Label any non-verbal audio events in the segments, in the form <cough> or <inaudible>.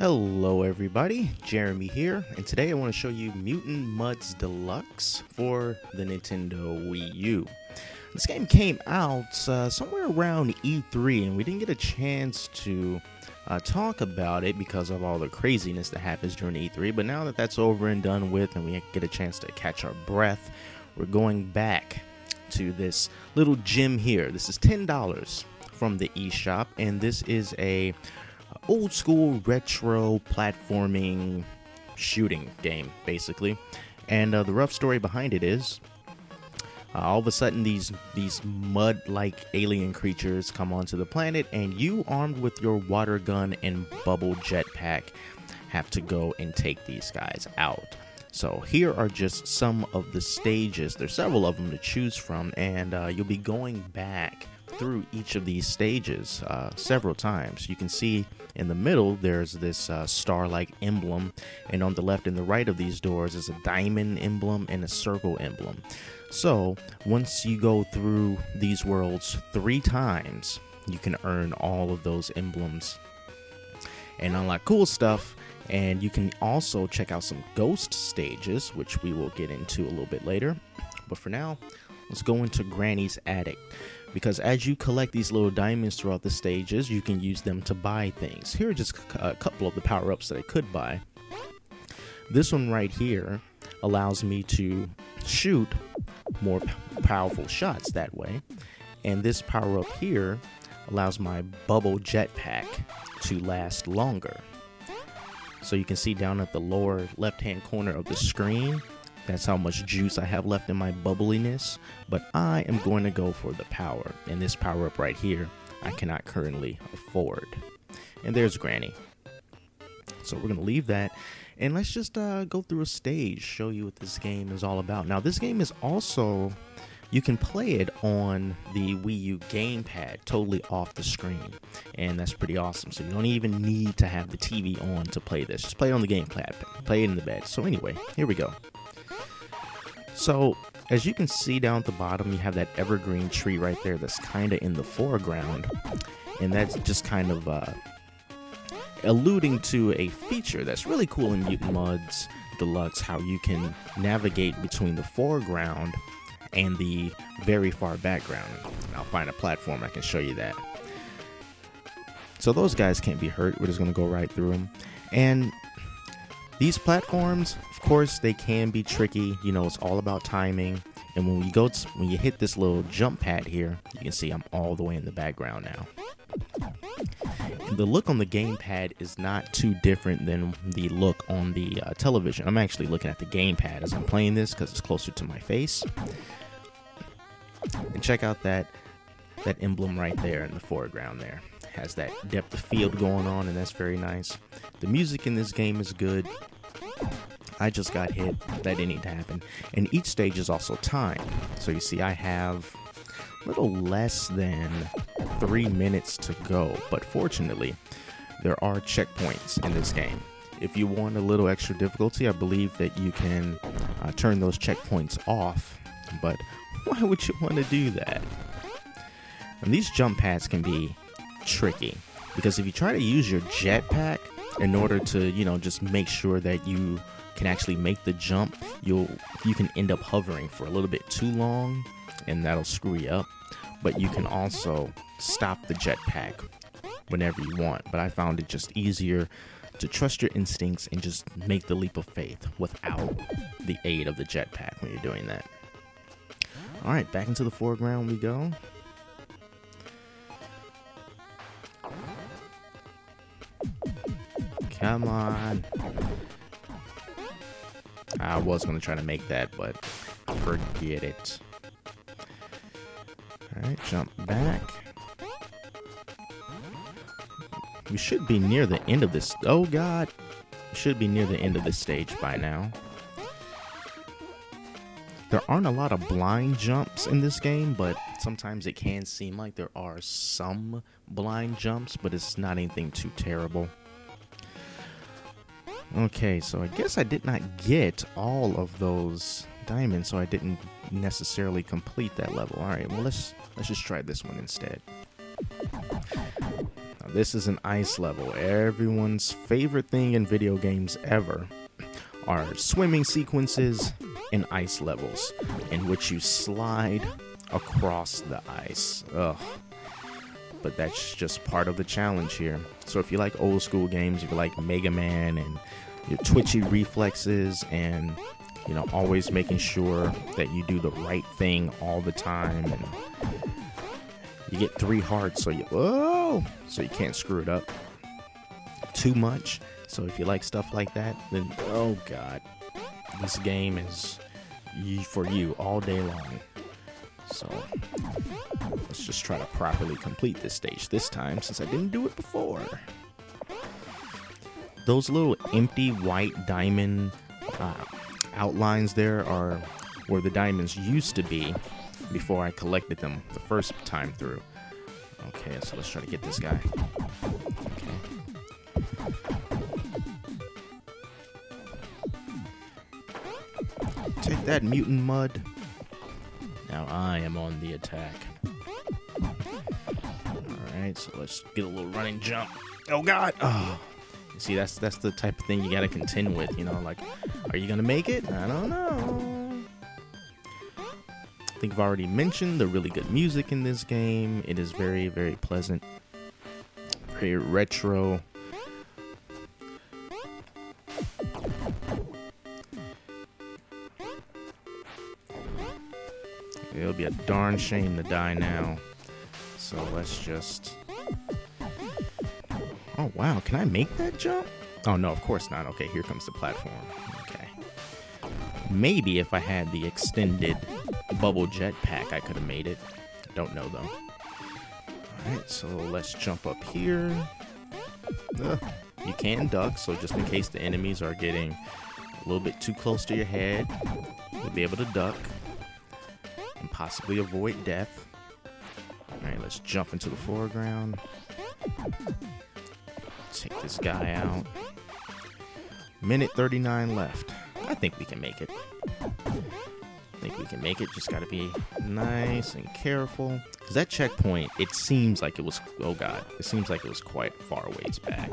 Hello everybody, Jeremy here, and today I want to show you Mutant Mudds Deluxe for the Nintendo Wii U. This game came out uh, somewhere around E3 and we didn't get a chance to uh, talk about it because of all the craziness that happens during E3, but now that that's over and done with and we get a chance to catch our breath, we're going back to this little gem here. This is $10 from the eShop and this is a old school retro platforming shooting game, basically. And uh, the rough story behind it is. Uh, all of a sudden, these these mud-like alien creatures come onto the planet, and you, armed with your water gun and bubble jetpack, have to go and take these guys out. So here are just some of the stages. There's several of them to choose from, and uh, you'll be going back through each of these stages uh, several times. You can see in the middle there's this uh, star like emblem, and on the left and the right of these doors is a diamond emblem and a circle emblem. So once you go through these worlds three times, you can earn all of those emblems and unlock cool stuff. And you can also check out some ghost stages, which we will get into a little bit later. But for now, let's go into Granny's Attic because as you collect these little diamonds throughout the stages, you can use them to buy things. Here are just a couple of the power ups that I could buy. This one right here allows me to shoot more powerful shots that way. And this power up here allows my bubble jetpack to last longer. So you can see down at the lower left hand corner of the screen, that's how much juice I have left in my bubbliness, but I am going to go for the power. And this power up right here, I cannot currently afford. And there's Granny. So we're going to leave that. And let's just uh, go through a stage, show you what this game is all about. Now, this game is also, you can play it on the Wii U gamepad, totally off the screen. And that's pretty awesome. So you don't even need to have the TV on to play this. Just play it on the gamepad, play it in the bed. So anyway, here we go. So, as you can see down at the bottom, you have that evergreen tree right there that's kind of in the foreground. And that's just kind of uh, alluding to a feature that's really cool in Mutant Mudds Deluxe how you can navigate between the foreground and the very far background. And I'll find a platform I can show you that. So those guys can't be hurt. We're just going to go right through them. And these platforms, of course, they can be tricky. You know, it's all about timing. And when you go, to, when you hit this little jump pad here, you can see I'm all the way in the background now. The look on the gamepad is not too different than the look on the uh, television. I'm actually looking at the gamepad as I'm playing this because it's closer to my face. And check out that that emblem right there in the foreground there has that depth of field going on, and that's very nice. The music in this game is good. I just got hit. That didn't need to happen. And each stage is also timed. So you see, I have a little less than three minutes to go. But fortunately, there are checkpoints in this game. If you want a little extra difficulty, I believe that you can uh, turn those checkpoints off. But why <laughs> would you want to do that? And these jump pads can be tricky because if you try to use your jetpack in order to, you know, just make sure that you can actually make the jump, you'll you can end up hovering for a little bit too long and that'll screw you up. But you can also stop the jetpack whenever you want. But I found it just easier to trust your instincts and just make the leap of faith without the aid of the jetpack when you're doing that. All right, back into the foreground we go. Come on. I was going to try to make that, but forget it. Alright, jump back. We should be near the end of this. Oh, God. We should be near the end of this stage by now. There aren't a lot of blind jumps in this game, but sometimes it can seem like there are some blind jumps, but it's not anything too terrible. Okay, so I guess I did not get all of those diamonds, so I didn't necessarily complete that level. All right, well let's let's just try this one instead. Now this is an ice level. Everyone's favorite thing in video games ever are swimming sequences and ice levels in which you slide across the ice. Ugh. But that's just part of the challenge here. So if you like old school games, if you like Mega Man and your twitchy reflexes and you know always making sure that you do the right thing all the time and you get three hearts so you oh so you can't screw it up too much so if you like stuff like that then oh god this game is for you all day long so let's just try to properly complete this stage this time since i didn't do it before those little empty white diamond uh, outlines there are where the diamonds used to be before I collected them the first time through. Okay, so let's try to get this guy. Okay. Take that, mutant mud. Now I am on the attack. Alright, so let's get a little running jump. Oh god! Oh. See, that's that's the type of thing you gotta contend with, you know, like, are you gonna make it? I don't know. I think I've already mentioned the really good music in this game. It is very, very pleasant. Very retro. Be a darn shame to die now. So let's just Oh, wow. Can I make that jump? Oh, no, of course not. Okay, here comes the platform. Okay. Maybe if I had the extended bubble jet pack, I could have made it. Don't know, though. Alright, so let's jump up here. You can duck, so just in case the enemies are getting a little bit too close to your head, you'll be able to duck possibly avoid death. Alright, let's jump into the foreground. Take this guy out. Minute 39 left. I think we can make it. I think we can make it. Just got to be nice and careful. Because that checkpoint, it seems like it was... Oh, God. It seems like it was quite far ways back.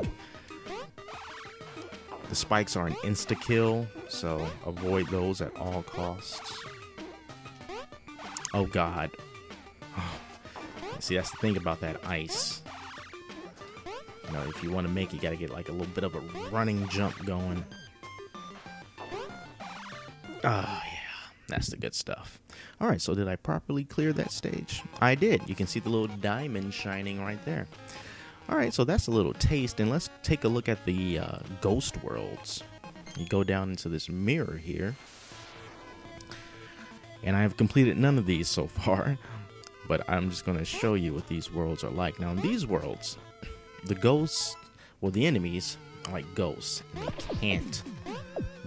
The spikes are an insta-kill, so avoid those at all costs. Oh, God. <sighs> See, that's the thing about that ice. You know, if you want to make, it, you got to get like a little bit of a running jump going. Oh, yeah. That's the good stuff. All right, so did I properly clear that stage? I did. You can see the little diamond shining right there. All right, so that's a little taste, and let's take a look at the uh, ghost worlds. You go down into this mirror here, and I have completed none of these so far, <laughs> but I'm just going to show you what these worlds are like. Now, in these worlds, the ghosts, well, the enemies are like ghosts, and they can't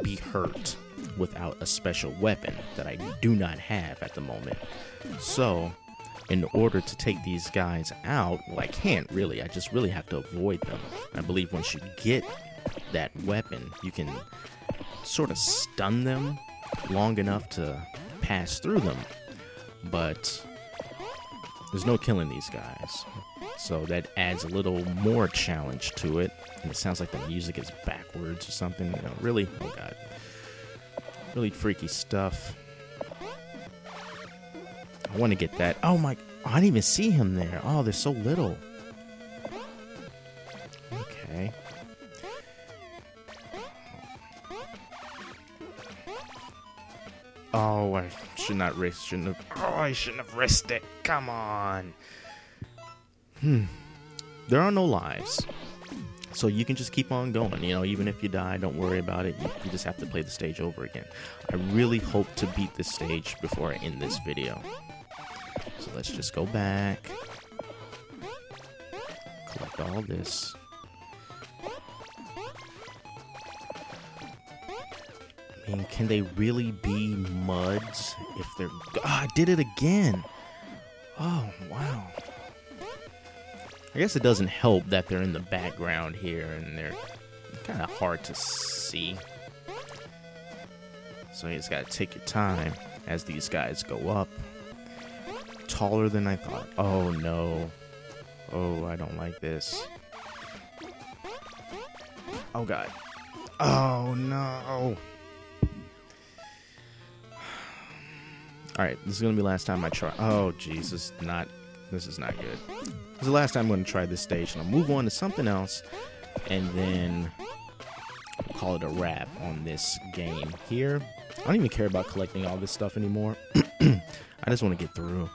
be hurt without a special weapon that I do not have at the moment. So, in order to take these guys out, well, I can't really. I just really have to avoid them. I believe once you get that weapon, you can sort of stun them long enough to pass through them. But there's no killing these guys. So that adds a little more challenge to it. And it sounds like the music is backwards or something. You know, really, oh god. Really freaky stuff. I want to get that. Oh my, I didn't even see him there. Oh, they're so little. Okay. Oh, I should not risk. Shouldn't have. Oh, I shouldn't have risked it. Come on. Hmm. There are no lives. So you can just keep on going. You know, even if you die, don't worry about it. You, you, just have to play the stage over again. I really hope to beat this stage before I end this video. So let's just go back. Collect all this. Mean, can they really be muds if they're... Oh, I did it again! Oh, wow. I guess it doesn't help that they're in the background here and they're kind of hard to see. So you just gotta take your time as these guys go up. Taller than I thought. Oh no. Oh, I don't like this. Oh god. Oh no. Alright, this is gonna be last time I try. Oh Jesus, not this is not good. This is the last time I'm gonna try this stage, and I'll move on to something else, and then call it a wrap on this game here. I don't even care about collecting all this stuff anymore. <clears throat> I just want to get through.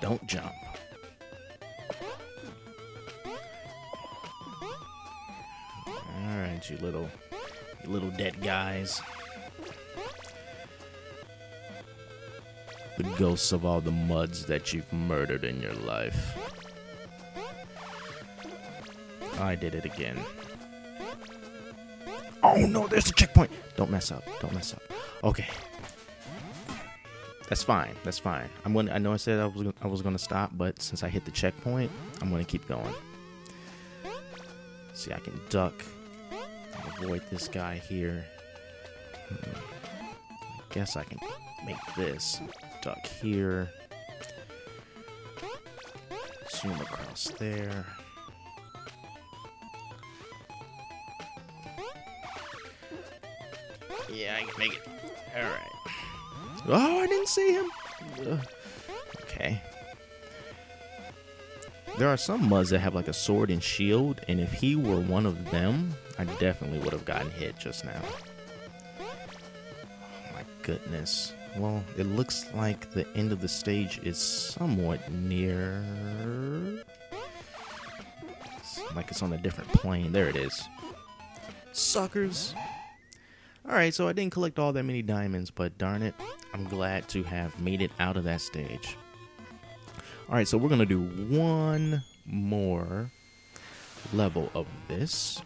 Don't jump. Alright, you little you little dead guys. The ghosts of all the muds that you've murdered in your life. I did it again. Oh no, there's a checkpoint. Don't mess up. Don't mess up. Okay. That's fine. That's fine. I'm to I know I said I was I was to stop, but since I hit the checkpoint, I'm to keep going. See, I can duck. Avoid this guy here. Hmm. I guess I can make this. Duck here. Zoom across there. Yeah, I can make it. Alright. Oh, I didn't see him. Ugh. Okay. There are some muds that have like a sword and shield, and if he were one of them, I definitely would have gotten hit just now. Oh my goodness. Well, it looks like the end of the stage is somewhat near. It's like it's on a different plane. There it is. Suckers. Alright, so I didn't collect all that many diamonds, but darn it, I'm glad to have made it out of that stage. Alright, so we're going to do one more level of this.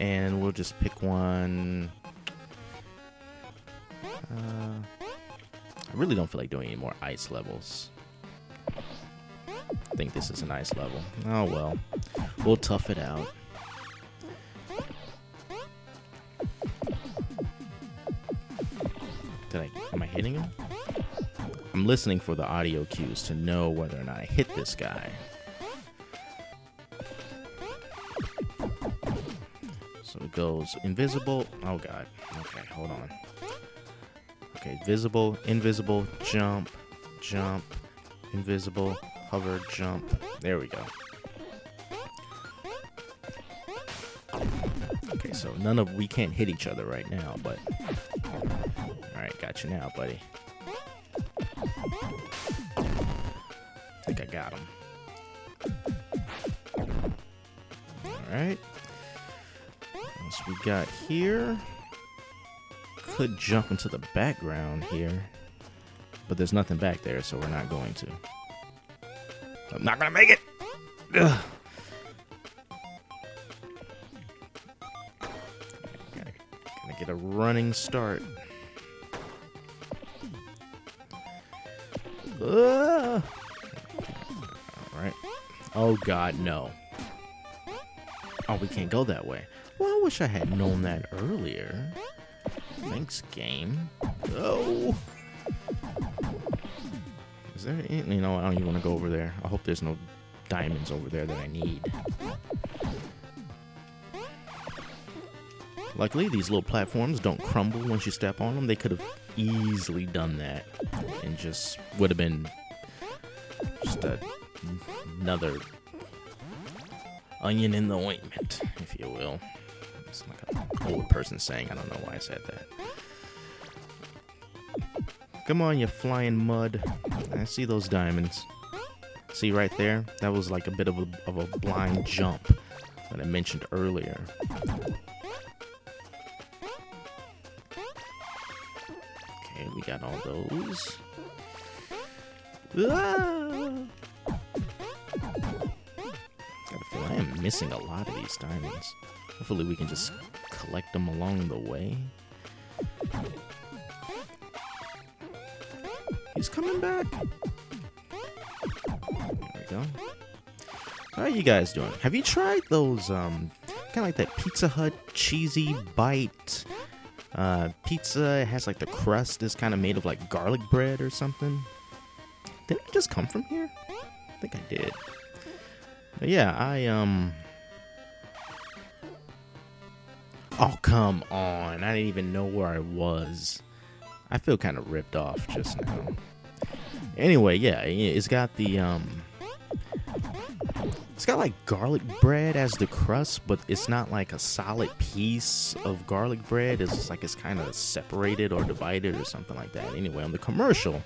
And we'll just pick one. Uh, I really don't feel like doing any more ice levels. I think this is an ice level. Oh well. We'll tough it out. Did I am I hitting him? I'm listening for the audio cues to know whether or not I hit this guy. So it goes invisible. Oh god. Okay, hold on. Okay, visible, invisible, jump, jump, invisible, hover, jump. There we go. Okay, so none of we can't hit each other right now, but Alright, got you now, buddy. I think I got him. Alright. What we got here? Could jump into the background here. But there's nothing back there, so we're not going to. I'm not gonna make it! Ugh. Gotta, gotta get a running start. Ugh. All right. Oh God, no. Oh, we can't go that way. Well, I wish I had known that earlier. Thanks, game. Oh. Is there any, you know, I don't even want to go over there. I hope there's no diamonds over there that I need. Luckily, these little platforms don't crumble once you step on them. They could have easily done that and just would have been just a, another onion in the ointment, if you will. It's like an old person saying. I don't know why I said that. Come on, you flying mud. I see those diamonds. See right there? That was like a bit of a, of a blind jump that I mentioned earlier. Okay, we got all those. Ah! Got a feel I am missing a lot of these diamonds. Hopefully we can just collect them along the way. He's coming back. There we go. How are you guys doing? Have you tried those, um, kind of like that Pizza Hut cheesy bite uh, pizza? It has like the crust is kind of made of like garlic bread or something. Didn't it just come from here? I think I did. But yeah, I um. Oh come on! I didn't even know where I was. I feel kind of ripped off just now. Anyway, yeah, it's got the um. It's got like garlic bread as the crust, but it's not like a solid piece of garlic bread. It's just like it's kind of separated or divided or something like that. Anyway, on the commercial,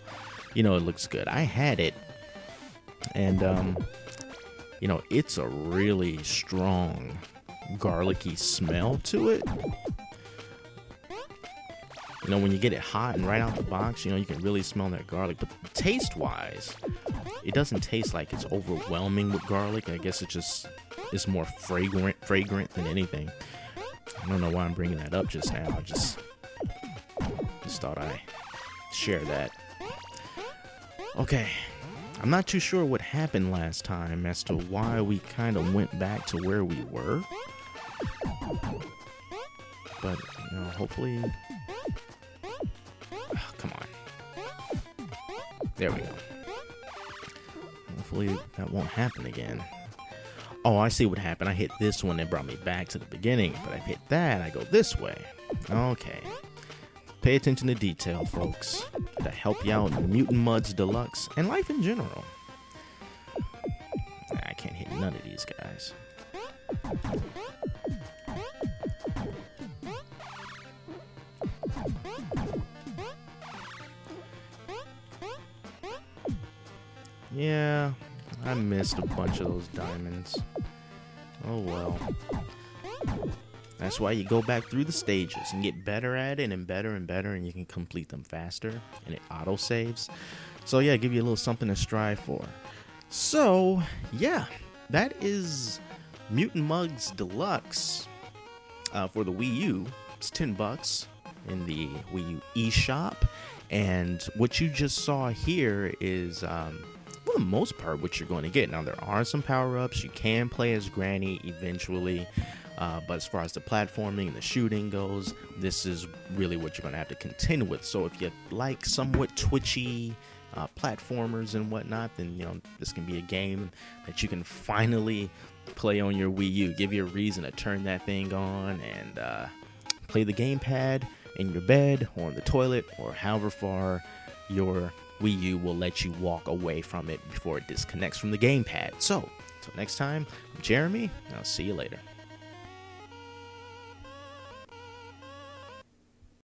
you know, it looks good. I had it, and um, you know, it's a really strong garlicky smell to it. You know, when you get it hot and right out the box, you know, you can really smell that garlic. But taste wise, it doesn't taste like it's overwhelming with garlic. I guess it just is more fragrant, fragrant than anything. I don't know why I'm bringing that up just now. I just, just thought I share that. Okay, I'm not too sure what happened last time as to why we kind of went back to where we were. But, you know, hopefully. There we go. Hopefully that won't happen again. Oh, I see what happened. I hit this one that brought me back to the beginning, but I hit that, I go this way. Okay. Pay attention to detail, folks, to help you out in Mutant Mudds Deluxe and life in general. I can't hit none of these guys. I missed a bunch of those diamonds. Oh well. That's why you go back through the stages and get better at it and better and better, and you can complete them faster, and it auto saves. So, yeah, give you a little something to strive for. So, yeah, that is Mutant Mudds Deluxe uh, for the Wii U. It's 10 bucks in the Wii U eShop. And what you just saw here is, um, for the most part, what you're going to get. Now, there are some power ups. You can play as Granny eventually. Uh, but as far as the platforming and the shooting goes, this is really what you're going to have to contend with. So if you like somewhat twitchy uh, platformers and whatnot, then you know this can be a game that you can finally play on your Wii U. Give you a reason to turn that thing on and uh, play the gamepad in your bed or in the toilet or however far your Wii U will let you walk away from it before it disconnects from the gamepad. So, until next time, I'm Jeremy, and I'll see you later.